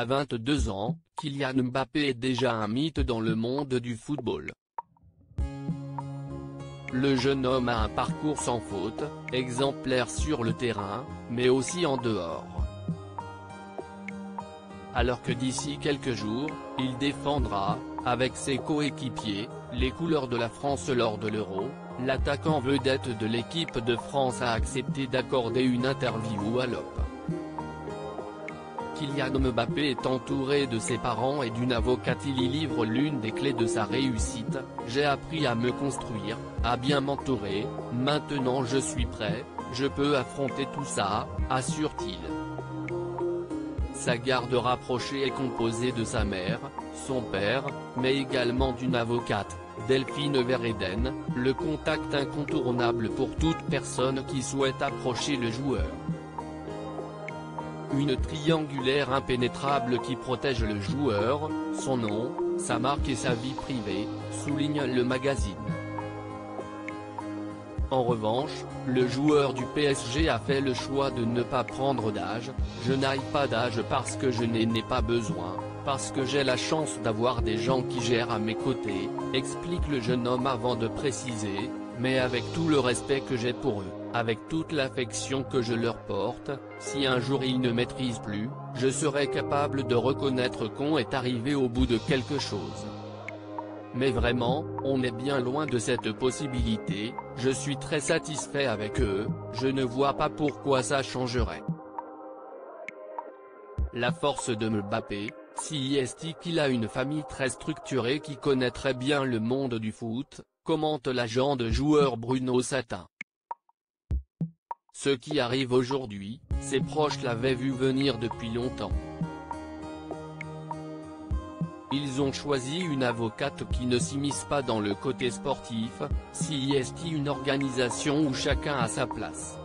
À 22 ans, Kylian Mbappé est déjà un mythe dans le monde du football. Le jeune homme a un parcours sans faute, exemplaire sur le terrain, mais aussi en dehors. Alors que d'ici quelques jours, il défendra, avec ses coéquipiers, les couleurs de la France lors de l'Euro, l'attaquant vedette de l'équipe de France a accepté d'accorder une interview à l'OP. Kylian Mbappé est entouré de ses parents et d'une avocate il y livre l'une des clés de sa réussite, j'ai appris à me construire, à bien m'entourer, maintenant je suis prêt, je peux affronter tout ça, assure-t-il. Sa garde rapprochée est composée de sa mère, son père, mais également d'une avocate, Delphine Vereden, le contact incontournable pour toute personne qui souhaite approcher le joueur. Une triangulaire impénétrable qui protège le joueur, son nom, sa marque et sa vie privée, souligne le magazine. En revanche, le joueur du PSG a fait le choix de ne pas prendre d'âge, je n'aille pas d'âge parce que je n'en ai pas besoin, parce que j'ai la chance d'avoir des gens qui gèrent à mes côtés, explique le jeune homme avant de préciser, mais avec tout le respect que j'ai pour eux. Avec toute l'affection que je leur porte, si un jour ils ne maîtrisent plus, je serai capable de reconnaître qu'on est arrivé au bout de quelque chose. Mais vraiment, on est bien loin de cette possibilité, je suis très satisfait avec eux, je ne vois pas pourquoi ça changerait. La force de Mbappé, si est qu'il a une famille très structurée qui connaît très bien le monde du foot, commente l'agent de joueur Bruno Satin. Ce qui arrive aujourd'hui, ses proches l'avaient vu venir depuis longtemps. Ils ont choisi une avocate qui ne s'immisce pas dans le côté sportif, si est une organisation où chacun a sa place.